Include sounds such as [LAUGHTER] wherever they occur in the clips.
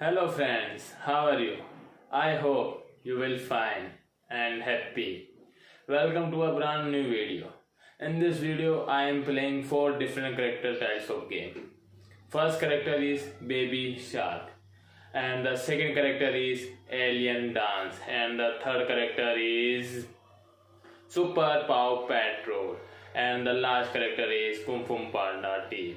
Hello friends, how are you? I hope you will fine and happy. Welcome to a brand new video. In this video I am playing 4 different character types of game. First character is Baby Shark and the second character is Alien Dance and the third character is Super Power Patrol and the last character is Kung Fu Panda Team.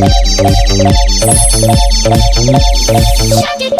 Shake it.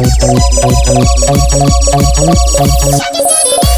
Thank you.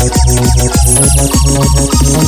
Thank you.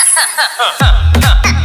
[LAUGHS] huh, huh.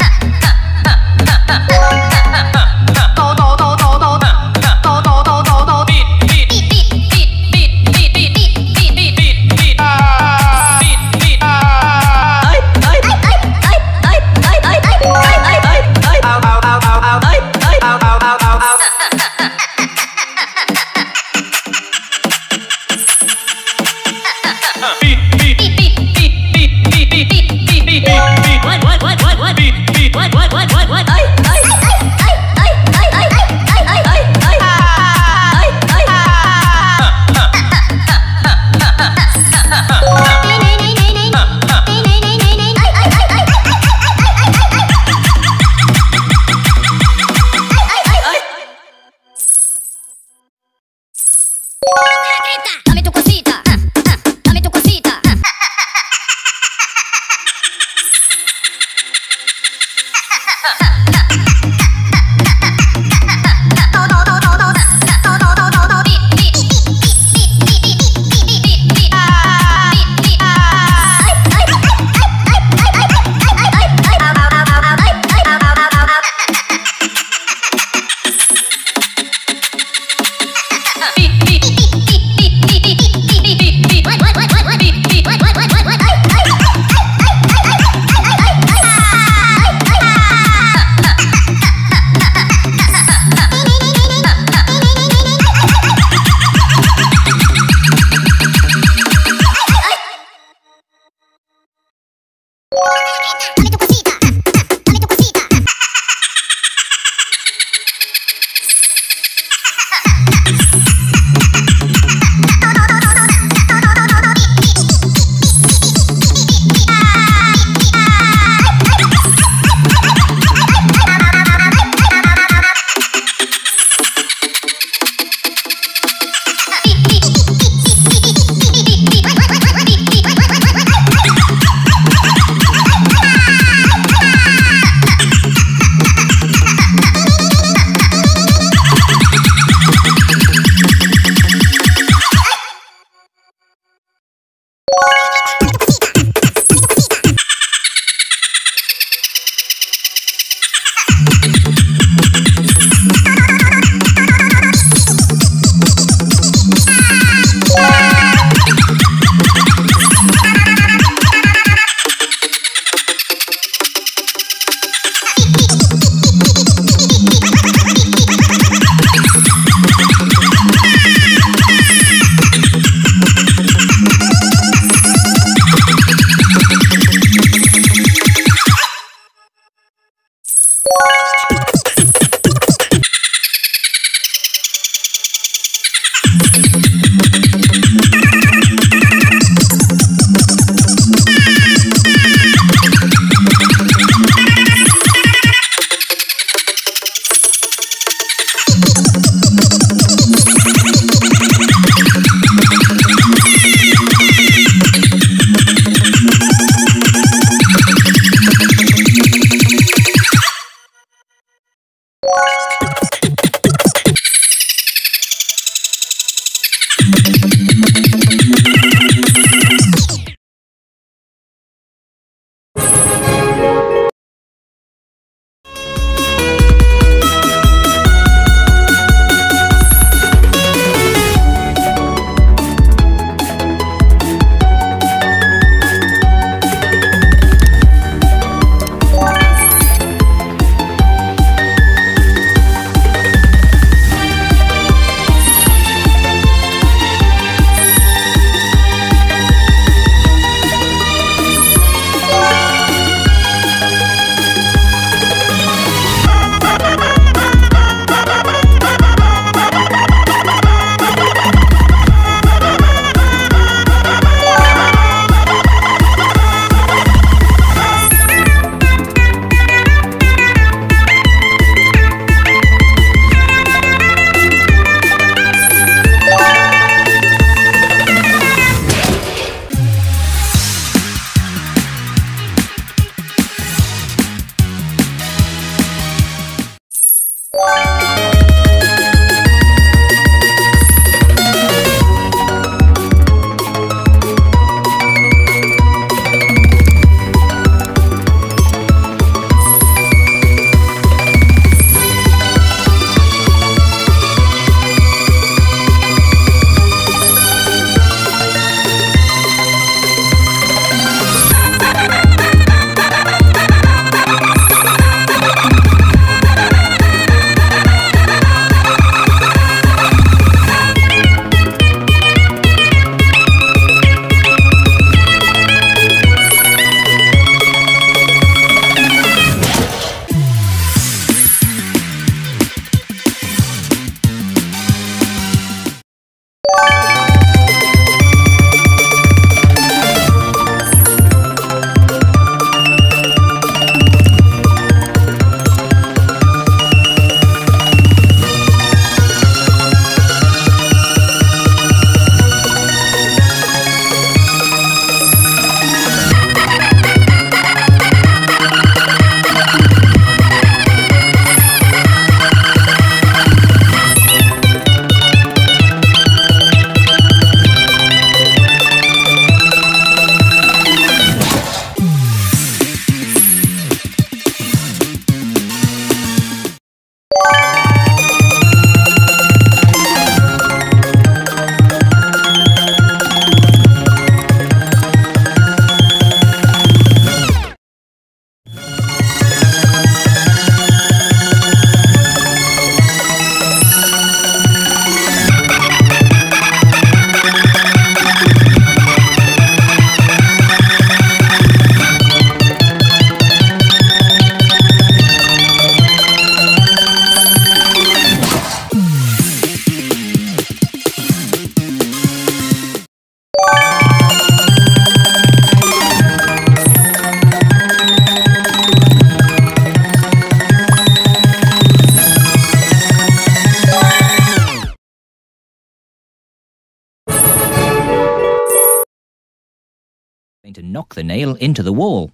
Knock the nail into the wall.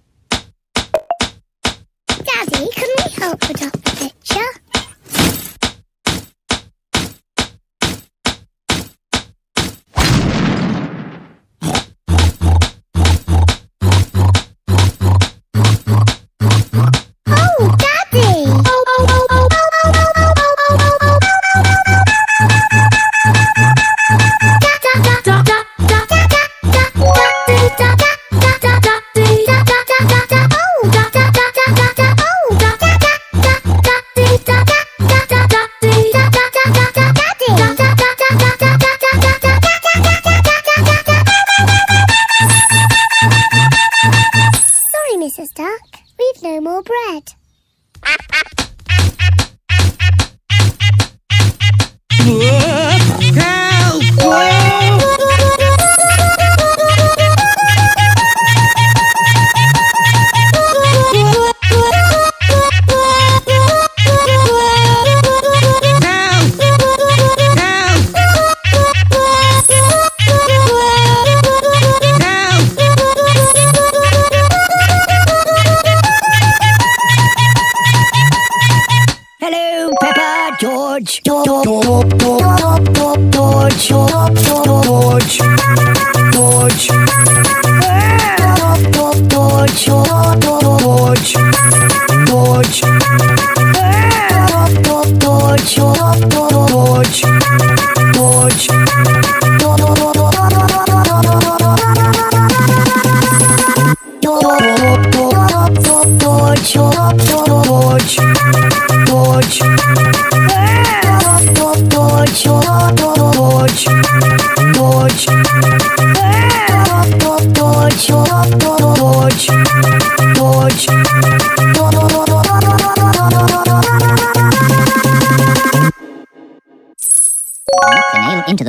Duck. We've no more bread. [LAUGHS] George, George, George, George, George,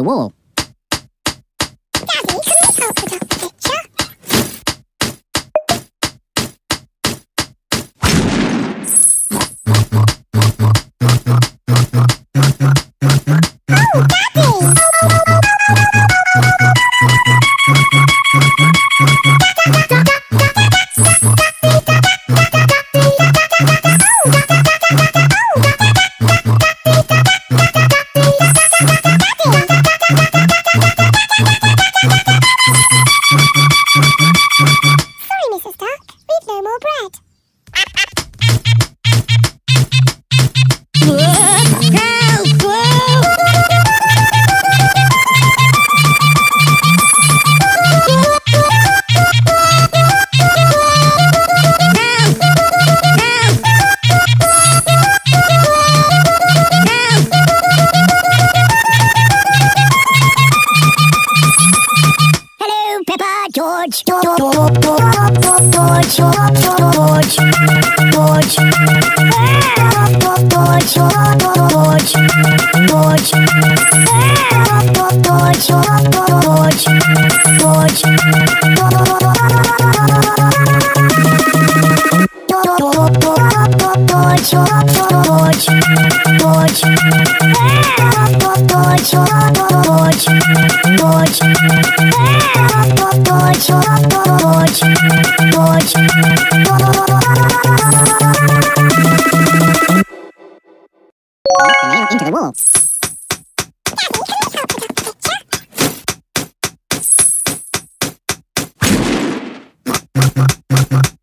wall. George, George, into the wall. Sorry,